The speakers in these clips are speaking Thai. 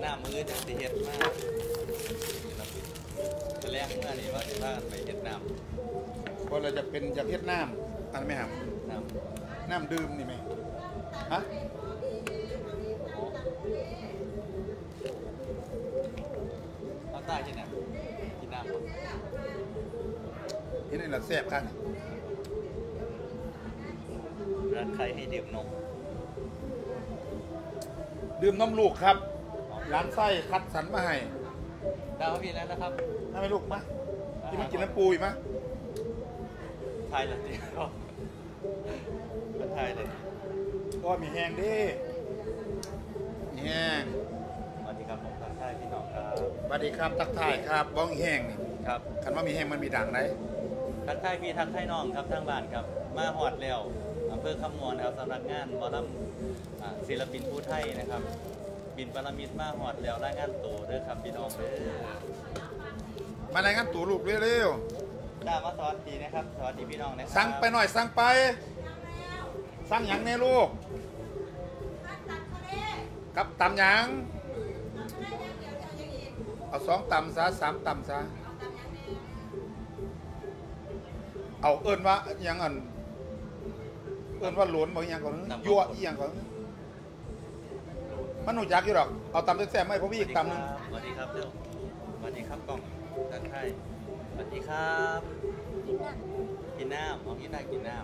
หน้ามือจังสิเฮ็ดมากตะแรกเมื่อนี่ว่าสิพากันไปเฮ็ดน้เพราะเราจะเป็นจากเวียดนามอันไหมครับำน้ำน้ำดื่มนี่ไหมฮะเอาใต้ที่ไหนกินน้ำบ่ที่นี่เราแซ่บกัน ร้านใครให้ดื่มนมดื่มนมลูกครับ ร้านไส้คัดสรรมาให้ดาวพี่แล้วนะครับถ้าไม่ลูกมาที่มันกินน้ำปูอีกมะไทยเลยจริงครับไทยเลยก็มีแห้งเดิมีแห้งสวัสดีครับผมทักทายพี่น้องครับสวัสดีครับตักทายครับบ้องแห้งนี่ครับคันว่ามีแห้งมันมีด่างไหนทักทายพี่ทักทายน้องครับทางบ้านครับ มาหอดแล้ว อำเภอคำมวนครับสำนักงานหมอลำอ่าศิลปินผู้ไทยนะครับ บินปรมิตมาหอดแล้วรายงานตัวเด้อครับพี่น้องเด้อมารายงานตัวลูกเร็วจ้ามาสวัสดีนะครับสวัสดีพี่น้องนะครับสั่งไปหน่อยสั่งไปสั่งหยังแน่ลูกกับตำหยังเอาสองตำซะสามตำซะเอาเอิ้นว่าหยังอัน เอิ้นว่าหลวนบ่อีหยังก่อนยั่วอีหยังก่อนมันหนูจักอยู่หรอกเอาตำแซ่บๆไหมาให้ผมอีกตำหนึงสวัสดีครับเร็วสวัสดีครับกล้องทักทายสวัสดีครับกินน้ำเอากินได้กินน้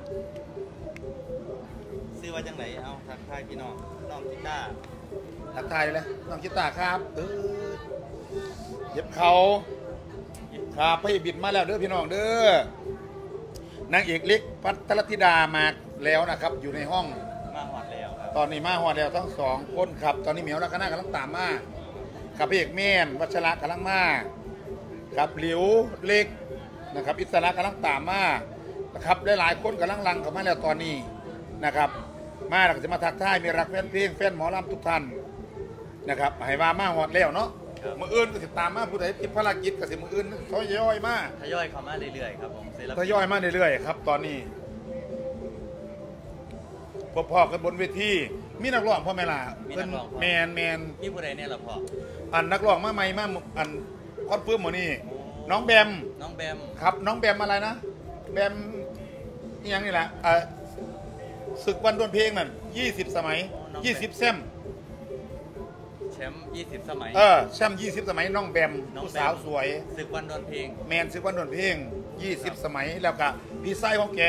ำซื้อว่าจังไหนเอาทักทายพี่น้องน้องกีตาร์ทักทายเลยน้องคิตาครับเออเย็บเขาครับพระเอกบิดมาแล้วเด้อพี่น้องเด้อนางเอกเล็กพัทรธิดามา แล้วนะครับ อยู่ในห้อง มาหอดแล้วครับตอนนี้มาหอดแล้วทั้งสองคนครับ ตอนนี้เหมียวและคณะกำลังตามมาครับพระเอกเมนวัชระกำลังมาครับหลิวเล็กนะครับอิสระกำลังตามมานะครับหลายๆคนกำลังลังเข้ามาแล้วตอนนี้นะครับ มาแล้วก็จะมาทักทายมีรักแฟนเพลงแฟนหมอลำทุกท่านนะครับให้ว่ามาหอดแล้วเนาะมืออื่นก็สิตามมาผู้ใดติดภารกิจก็สิมืออื่นทยอยมาทยอยเข้ามาเรื่อยๆครับผมศิลปินทยอยมาเรื่อยๆครับ ตอนนี้ พอๆกันบนเวทีมีนักร้องพ่อแม่ล่ะเพิ่นแม่นแม่นพี่ผู้ใดเนี่ยล่ะพ่อ อันนักร้องมาใหม่มาอัน confirm หมดนี่น้องแบมน้องแบมครับ น้องแบมอะไรนะแบมอิหยังนี่แหละเอ่อศึกวันดนเพลงนั่นยี่สิบสมัยยี่สิบแซมแชมป์20 สมัย เออแซมยี่สิบสมัยน้องแบมน้องผู้แบม สาวสวย ศึกวันดนเพลง แมนศึกวันดนเพลงยี่สิบสมัยแล้วก็พี่ไส้ของแก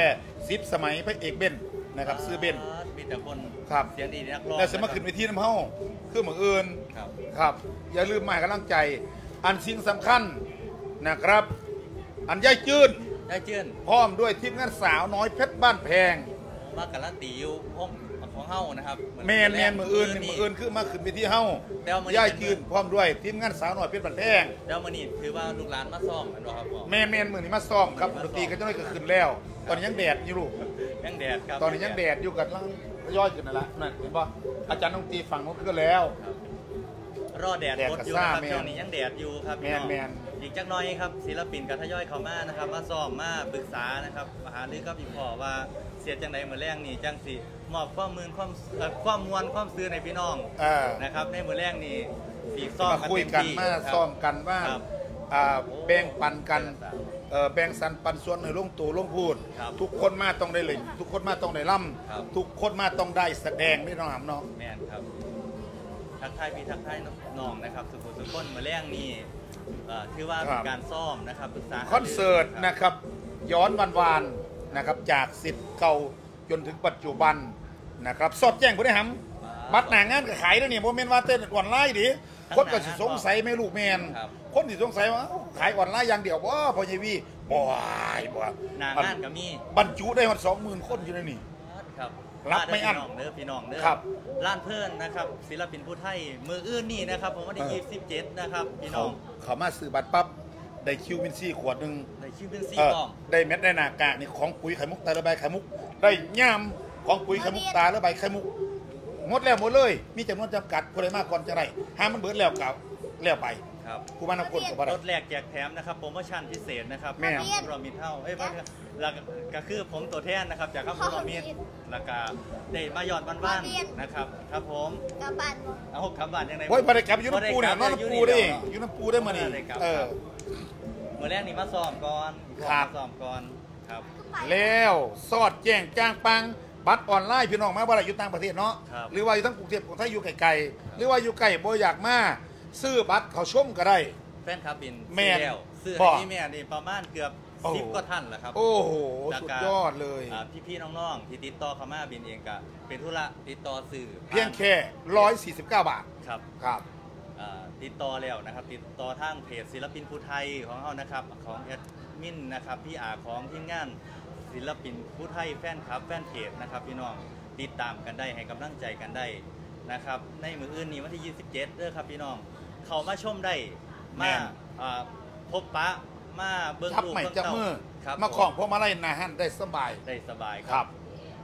สิบสมัยพระเอกเบนนะครับซื้อเบน มีแต่คนครับ เสียงดีนักร้องแล้วสมาขึ้นเวทีน้ำเฮาคือเหมือนอื่นครับ ครับ อย่าลืมมาให้กำลังใจ อันสิ่งสำคัญนะครับ อันย่ายจื้นได้เจื้อนพร้อมด้วยทีมงานสาวน้อยเพชรบ้านแพง มาการันตีอยู่ห้องของเฮานะครับเหแมนแมนมืออื่นมืออื่นคือมาขึ้นเวทีเฮาแต่ว่ามื้อนี้ย่ายจื้นพร้อมด้วยทีมงานสาวน้อยเพชรบ้านแพงแล้วมื้อนี้ถือว่าลูกหลานมาซ่อมกันบ่ครับพ่อแมนแมนมือนี้มาซ้อมครับดนตรีก็จะได้ก็ขึ้นแล้ว ตอนนี้ยังแดดอยู่ลูก ยังแดดครับตอนนี้ยังแดดอยู่กันลังย่อยขึ้นนั่นแหละนั่นเห็นป่ะอาจารย์ดนตรีฝั่งนู้นขึ้นแล้วครับรอแดดแดดรถกับอยู่ซ่านะครับแม่นช่วงนี้ยังแดดอยู่ครับพี่น้องแม่นอีกจักหน้อยครับ ศิลปินกับทยอยเข้ามานะครับมาซ้อมมาปรึกษานะครับมาหารือกับอีพ่อว่าเสียจังใดมื้อแรงนี่จังสิมอบความมืนความเอ่อความมวลความซื่อในพี่น้องเออนะครับในมื้อแรงนี่สีซ้อมมากันคุยเต็มกันที่มาครับ ซ้อมกันว่าครับ อ่าแบ่งปันกัน ครับ เอ่อแบ่งสันปันส่วนในลงตัวลงพูด ครับทุกคนมาต้องได้เลยทุกคนมาต้องได้ล่ครับำทุกคนมาต้องได้แสดงไม่ต้องหำเนาะ แม่นครับ ทักทายพี่ทักทายน้องนะครับ สุขุมสุขคนมาแรงนี่เอ่อถือว่าเป็นการซ่อมนะครับปรึกษาคอนเสิร์ตนะครับย้อนวันวานๆนะครับจากสิทธิ์เก่าจนถึงปัจจุบันนะครับสดแจ้งผู้ได้หำบัตรหนางานก็ขายแล้วนี่โมเมนต์ว่าเต้นออนไลน์ดิ คนก็สิสงสัยไหม่ลูกแมนครับ คนสิสงสัยว่าเอ้าขายออนไลน์อย่างเดียวบ่พอเยวีบ่ายบ่หนางานก็มีบรรจุได้หมดสองหมื่นคนอยู่ในนี่ ครับรับไม่อั้นเด้อพี่น้องเด้อครับล้านเพื่อนนะครับศิลปินผู้ไทยมืออื่นนี่นะครับผมวันที่เออ ยี่สิบเจ็ดนะครับพี่น้เขาองเขามาซื้อบัตรปั๊บได้คิวมินซี่ขวดหนึ่งในชื่อเป็นซีเออกล่อง ได้เม็ดได้หนากากนี่ของปุ๋ยไข่มุกตาละใบไข่มุก ได้ย่ามของปุ๋ยไข่มุกตาละใบไข่มุก หมดแล้วหมดเลย มีจำนวนจำกัดคนใดมากก่อนจะได้ห้ามมันเบิดแล้วเก่าแล้วไปครับผู้บ้านน้ำคนกับบ้านรถแรกแจกแถมนะครับโปรโมชั่นพิเศษนะครับแม่ของเรามีเท่าเอ้ยบ่แล้วก็คือผมตัวแทนนะครับ จากข้าวเรามีแล้วก็ได้มาหยอดบ้านๆนะครับ ครับผมกลับบ้านบ่เอากลับบ้านยังไงโอ้ยบริกรรมอยู่น้ำปูเนี่ยนอนน้ำปูได้อยู่น้ำปูได้มานี่ได้ครับเออ เมื่อแรกนี่มาซ้อมก่อนครับ มาซ้อมก่อนครับ แล้วสอดแจ้งจ้างปัง บัตรออนไลน์พี่น้องมาว่าเราอยู่ต่างประเทศเนาะครับหรือว่าอยู่ทั้งกรุงเทพของไทยอยู่ไกลๆหรือว่าอยู่ไกลบ่อยากมาซื้อบัตรเขาชมก็ได้ แฟนคลับบินแม่นซื้อแล้วซื้อบ่ให้นี่แม่นี่ประมาณเกือบโอ้โห สิบกว่าท่านแหละครับโอ้โหแล้วสุดก็ยอดเลย อ่าพี่ๆน้องๆที่ติดต่อเข้ามาบินเองก็เป็นธุระติดต่อสื่อเพียงแค่ 149 บาทครับ ครับ อ่าติดต่อแล้วนะครับติดต่อทางเพจศิลปินผู้ไทยของเรานะครับของแอดมินนะครับพี่อาของทีมงาน ศิลปินผู้ไทยแฟนคลับ แฟนเพจนะครับพี่น้องติดตามกันได้ให้กำลังใจกันได้นะครับในมืออื่นนี้วันที่ 27เด้อครับพี่น้อง เขามาชมได้แม่มานอ่าพบปะมาเบิ้งจับลูกใหม่เบิ้งจับเต้ามือ ครับมาของพวกมาลัยหนาหันได้สบาย ได้สบายครับ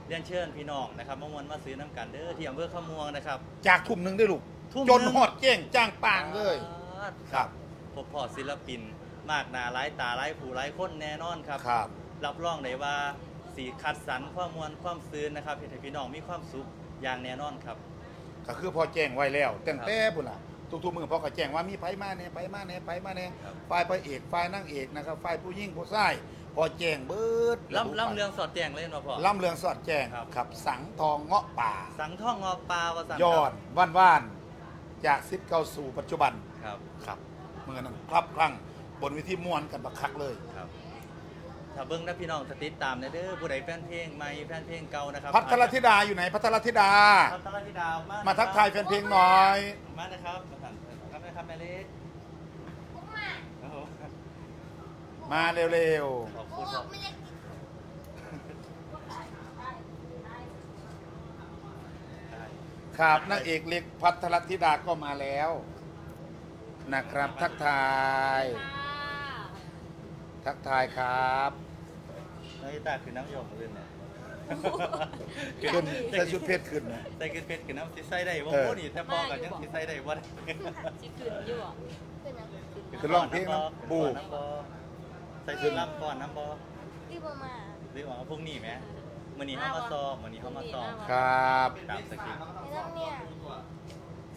เรียนเชิญพี่น้องนะครับมามวนมาซื้อน้ำกันเด้อที่อำเภอขะม่วงนะครับ จากทุ่มหนึ่งได้ลูกทุ่มจนหนึ่ง หอดเก้งจ้างปางเลย ครับ พบพอศิลปิน มากหนาหลายตาหลายผู้หลายคนแน่นอนครับ ครับ รับรองได้ว่าสีคัดสรรความมวลความซื้นนะครับให้พี่น้องมีความสุขอย่างแน่นอนครับ ก็คือพอแจ้งไว้แล้วตั้งแต่พุ่นล่ะทุกๆมือพอก็แจ้งว่ามีไผมาเนี่ยไผมาเนี่ยไผมาเนี่ยครับ ฝ่ายพระเอกฝ่ายนางเอกนะครับฝ่ายผู้หญิงผู้ชายพอแจ้งเบิดล่ำล่ำเรืองสอดแจงเลยเนาะพ่อล่ำเรืองสอดแจ้งครับ ครับ สังทองเงาะป่า สังท่องงอปลาวาสันยอดว่านว่านๆจากซิดเก่าสู่ปัจจุบัน ครับ ครับเมื่อนั้นครับครั้ง บนวิธีม่วนกันบักคักเลย ครับถ้าเบิ้งนะพี่น้องสติดตามนะเด้อผู้ใดแฟนเพลงใหม่แฟนเพลงเก่านะครับพัทรธิดาอยู่ไหนพัทรธิดา พัทรธิดามามาทักทายแฟนเพลงหน่อย มานะครับมาทันครับนะครับแม่เล็กโอ้โหมาเร็วขอบโอ้คุณครับไม่เล็กๆครับนางเอกเล็กพัทรธิดาก็มาแล้ว นะครับทักทาย ทักทายครับนาฬิตาคือน้ำหยมอื่นเนี่ยขึ้นใส่ชุดเพชรขึ้นนะใส่คือเพชรคือน้ำสิใส่ได้บ่เออโอ้นี่แทบบอกกันยังสิใส่ได้บ่ได้สิขึ้นอยู่อะเป็นยังคือร้องเพลงนะบูน้ำบ่ใส่ชุดลำก่อนน้ำบ่รีบเอามาหรือว่าพรุ่งนี้ไหมมื้อนี้เฮามาซ้อมมื้อนี้เฮามาซ้อมครับตามสคริปต์ไม่ต้องเนี่ย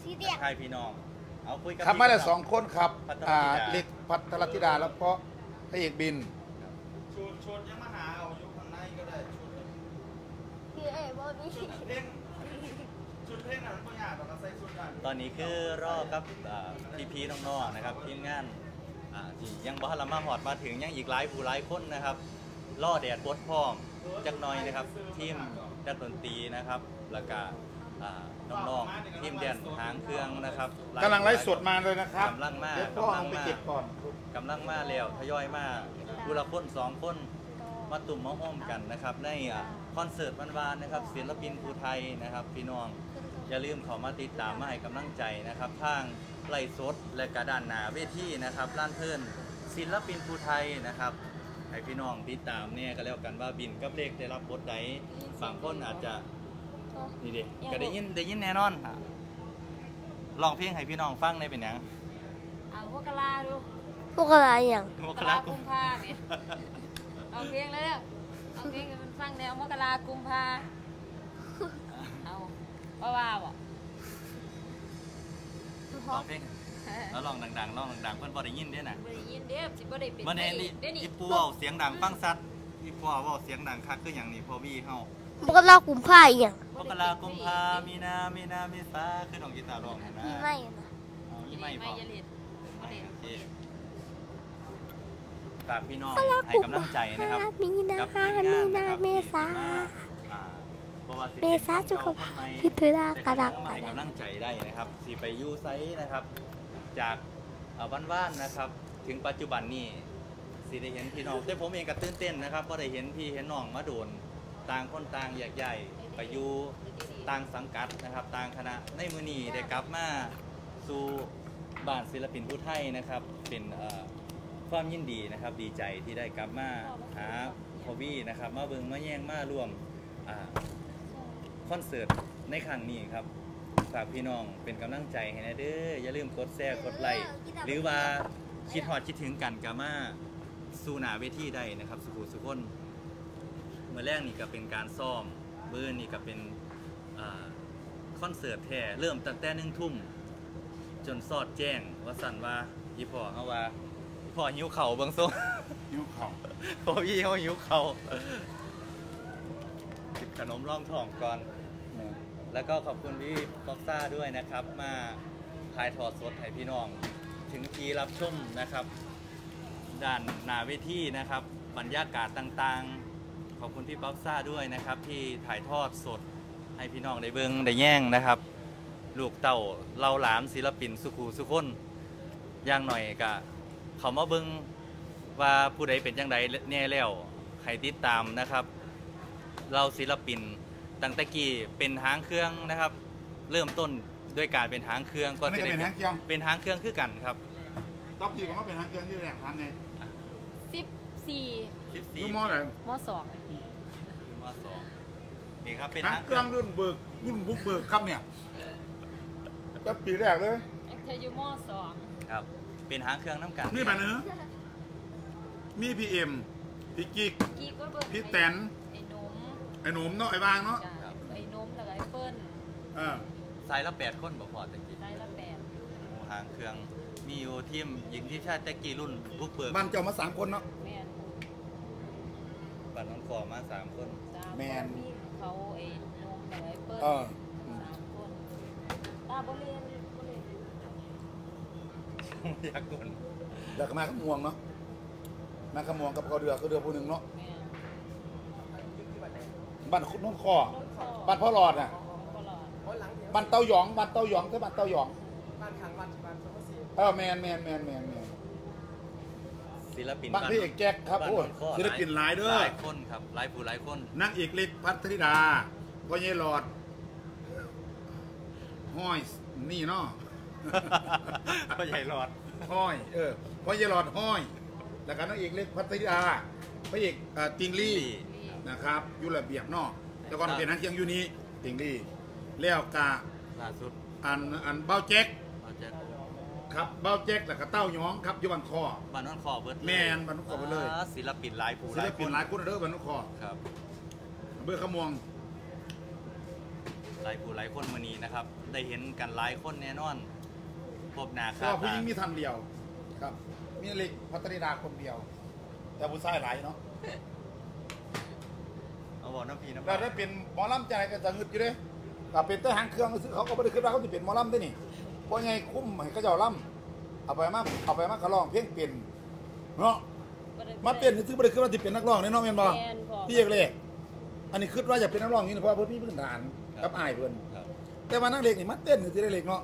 สีเดียกทายพี่น้อง เอาคุยกับครับมาแล้วพี่สองคนครับพัทรธิดาอ่าเล็กพัทรธิดาแล้วก็ พระเอกบินชุดชุดยังมาหาเอาอยู่ข้างในก็ได้ชุดคือเอ๋บอมีเพลงชุดเพลงนั้นบ่ยากหรอกใส่ชุดนั้นตอนนี้คือรอกับอ่าพี่ๆน้องๆนะครับทีมงานอ่าที่ยังบ่ทันละมาฮอดมาถึงยังอีกหลายผู้หลายคนนะครับล่อแดดปวดพร้อมจักหน่อยนะครับทีมดัดดนตรีนะครับแล้วก็ อ่าน้องๆทีมแดนหางเครื่องนะครับหายกำลังไลฟ์สดมาเลยนะครับกำลังมาเดี๋ยวพ่อกำลัเอางไปมาเก็บก่อน กำลังมาแล้วทยอยมาผู้ละคนสองคนมาตุ่มมาห้อมกันนะครับ ในอะคอนเสิร์ตวันวานๆนะครับศิลปินภูไทยนะครับ พี่น้องอย่าลืมเขามาติดตามมาให้กำลังใจนะครับทางไล่สดและกระดานหนาเวทีนะครับล้านเพิ่นศิลปินภูไทยนะครับ ให้พี่น้องติดตามเนี่ยก็แล้วกันว่าบินกับเล็กได้รับบทใดฝั่งคนอาจจะ นี่เด็ก็ได้ยินได้ยินแน่นอนอะลองเพลงให้พี่น้องฟังได้เป็นหยังเอาพวกกะลาดูพวกอะไรอย่างมมกกรารากุกุมมภาเนี่ยเอาเพลงเลยเด้อเอาเพลงให้มันฟังแนวมกรากุมภาเอาว่าว่าบ่ลองเพลงแล้วลองดังๆลองดังๆเพื่อนพอได้ยินเด้อน่ะบ่ได้ยินเด้อสิบ่ได้เป็นมื่อนี้นี่เด้อนี่อีปูเว้าเสียงดังฟังซัดอีปูเว้าเสียงดังคักคืออย่างนี้พอวี่เฮา พวกเรากลุ่มผ้าอย่างมกรากุมภามีนามีนาเมษาคือน้องกีตาร์ร้องนะมีไม่นะอ๋อไม่มีไม่พไม่ออย่าเล่นบ่ไม่เล่นโอเคฝากพี่น้องให้กำลังใจนะครับมีนากับคาทีมมีงานนานะครับเมษาอ่าบ่ว่าสิเมป็นษาจุกเก่คนใหม่พิพรากระดักแต่กระก็ดัให้กกำลังใจได้นะครับสีไปอยูไซนะครับ จากเอ่อว่านๆนะครับ ถึงปัจจุบันนี้สีได้เห็นพี่น้องแต่ผมเองก็ตื่นเต้นนะครับก็ได้เห็นพี่เห็นน้องมาโดน ต่างคนต่างแยกใหญ่ไปอยู่ต่างสังกัดนะครับ ต่างคณะในมือนีได้กลับมาสู่บ้านศิลปินผู้ไทยนะครับ เป็นความยินดีนะครับ ดีใจที่ได้กลับมาหาพอวี่นะครับ มาเบิงมาแย่งมาร่วมคอนเสิร์ตในครั้งนี้ครับฝากพี่น้องเป็นกำลังใจให้นะเด้ออย่าลืมกดแชร์กดไลค์หรือว่าคิดฮอดคิดถึงกันกามาสู่หน้าเวทีได้นะครับ สุขุสุขคน มื้อแรกนี่ก็เป็นการซ้อมเบอร์นี่ก็เป็นอ่าคอนเสิร์ตแท้เริ่มตั้งแต่หนึ่งทุ่มจนสอดแจ้งว่าสั่นว่าอีพ่อเอาว่าอีพ่อหิวเข่าวเบิ่งโซ่นิ้วเข่าพ่อพี่เขาหิวเข่าวกินขนมร่องท้องก่อน แล้วก็ขอบคุณพี่ฟ็อกซ่าด้วยนะครับ มาถ่ายทอดสดให้พี่น้อง ถึงทีรับชมนะครับ ด้านหนาเวทีนะครับ บรรยากาศต่างๆ ขอบคุณพี่ป๊อกซ่าด้วยนะครับ ที่ถ่ายทอดสดให้พี่น้องได้เบิงได้แย่งนะครับ ลูกเต่าเราหลานศิลปินสุขูสุคนอย่างหน่อยกะเขามาเบิงว่าผู้ใดเป็นจังใดแน่แล้วให้ติดตามนะครับ เราศิลปินตั้งแต่กี้เป็นหางเครื่องนะครับ เริ่มต้นด้วยการเป็นหางเครื่องก็ไม่จะได้ได้เป็นหางเครื่อง เป็นหางเครื่องคือกันครับต๊อบดีก็มาเป็นหางเครื่องที่แรกทำไงสิบสี่ 14ยูมอไหนมสองมสองนี่ครับเป็นหางหางเคเครื่รื่อองงรุ่นเบิกรุ่นบุกเบิกครับเนี่ยก็ปีแรกเลยเธออยู่มสองครับ เป็นหางเครื่องน้ำกันนี่แบบเนื้อมีพีเอ็มพี่กิ๊กกีก็เบิ่งพี่แตนไอ้หนมไอ้หนุ่มเนาะไอ้บางเนาะจ้ะไอ้หนมแล้วก็ไอ้เปิ้ลเออสายละแปดคนบ่พอตะกี้ได้ละแปดหางเครื่องมีอยู่ทีมหญิงที่ชาติตะกี้รุ่นบุกเบิกบ้านเจ้ามาสามคนเนาะ แมนบัตรน้องคอมาสามคนสามแม่นคนมีเขาไอ้หนมแล้วก็ไอ้เปิ้ลเออ สามคนตาบริเวณบริเวณอยากคนแล้วก็มาขมวงเนาะมาขมวงกับเขาเดือเขาเดือผู้หนึ่งเนาะแม่นบ้านโน้นคอรถคอบ้านพ่อหลอดน่ะตลอดบ้านเต้าหยองบ้านเต้าหยองคือบ้านเต้าหยอง บ้านขังบ้านบ้านสมุทรศรีเออแมนแมนแมนแมนแมน ศิลปินบ้านพี่เอกแจ็คครับานโอ้ยน้งข้อศิลปินหลายเด้อ หลายคนครับหลายผู้หลายคนนางเอกเล็กพัทธิดาพ่อเยหลอด ห้อยนี่เนาะพ่อใหญ่หลอดห้อย เออพ่อเยหลอดห้อย แล้วก็นางเอกเล็กพัทธิดาพระเอกเอ่อติงลี่นี่นะครับอยู่ระเบียบเนอกแต่ก่อนเป็นนักเชียงอยู่นี้ติงลี่แล้วกะล่าสุดอันอันเบ้าแจ็คเราจะ ครับเบ้าแจ็คแล้วก็เต้าหยองครับอยู่บันคอ บ้านน้องคอเบิร์ดแม่นบ้านน้องคอเบิดเลยาศิลปินหลายผู้ศิลปินหลายคนเด้อบันคอครับเบื่อขมวง หลายผู้หลายคนมื้อนี้นะครับ ได้เห็นกันหลายคนแน่นอน พบหน้าก็ค่าผู้หตาญิงมีทันเดียว ครับ มีเล็กพัทธิดาคนเดียว แต่ผู้ชายหลายเนาะเอาบอกน้ำพีน้ำแล้วได้เป็นหมอลำใจก็จะงึดอยู่เด้ถ้าเป็นแต่หางเครื่องซื้อเขาก็ไม่ได้คิดว่าเขาจะเป็นหมอลำได้นี่เพราะไงคุ้มให้เขาเจ้าลำเอาไปมาเอาไปมาเขาร้อง เพลงเป็นเนาะบ่ได้มาเป็นนี่ซื้อไม่ได้คิดว่าจะเป็นนักร้องแน่นอนแม่นบ่แม่นพอพี่เอกเลยอันนี้คิดว่าจะเป็นนักร้องนี่เพราะว่าเพิ่นมีพื้นฐานกับอายเพิ่น ครับ แต่ว่านักเลงนี่มันเต้นนี่สิได้เล็กเนาะ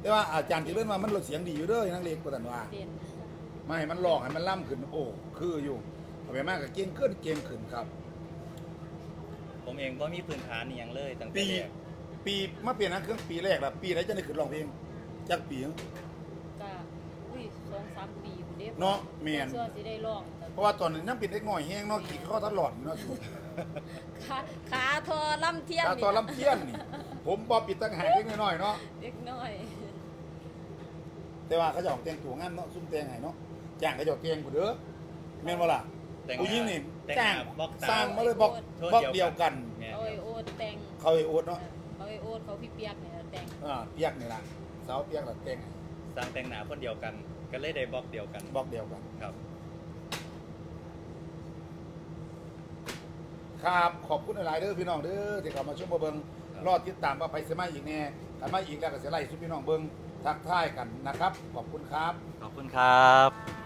แต่ว่าอาจารย์ที่เล่นว่ามันลดเสียงดีอยู่เด้อนักเลงก็ตันว่าเด่นไม่ให้มันร้องให้มันล่ำขึ้นโอ้คืออยู่เอาไปมากก็เก่งขึ้นเก่งขึ้นครับ ผมเองก็มีพื้นฐานอหย่างเลยตั้งแต่ปีแรกปีมาเปลี่ยนนักเครื่องปีแรกละปีไหนจะได้ขึ้นร้องเพลง จักปีหนึ่งก็อุ้ยสองสามปีพุ่นเด้เนาะแม่นเชื่อสิได้ร้องแต่เพราะว่าตอนนั้นยังเป็นเด็กน้อยแห้งเนาะขี่ข้อตลอดอยู่เนาะขาขาทอลำเทียนตาตอนลำเทียนนี่ ผมบอปิดตั้งหางเล็กน้อยๆเนาะเด็กน้อยแต่ว่าเขาจะออกแต่งตัวงานเนาะซุ่มแต่งให้เนาะจ้างเขาจะแต่งผู้เด้อแม่นบ่ล่ะแต่งผู้หญิงนี่แต่งจ้างบล็อกตสร้างมาเลยบล็อกบล็อกเดียวกัน แม่นเอาไอ้โอ๊ตแต่งเขาไอ้โอ๊ตเนาะเอาไอ้โอ๊ตเขาพี่เปียกเนี่ยแต่ง อ่าเปียกนี่ล่ะ สาวเปียกล่ะแต่งให้สร้างแต่งหนาคนเดียวกัน ก็เลยได้บล็อกเดียวกันบล็อกเดียวกัน ครับ ครับขอบคุณหลายๆเด้อพี่น้องเด้อที่เข้ามาชมมาเบิ่งรอติดตามว่าไปสิมาอีกแน่ถ้ามาอีกแล้วก็สิไล่สุพี่น้องเบิ่งทักทายกันนะครับ ขอบคุณครับ ขอบคุณครับ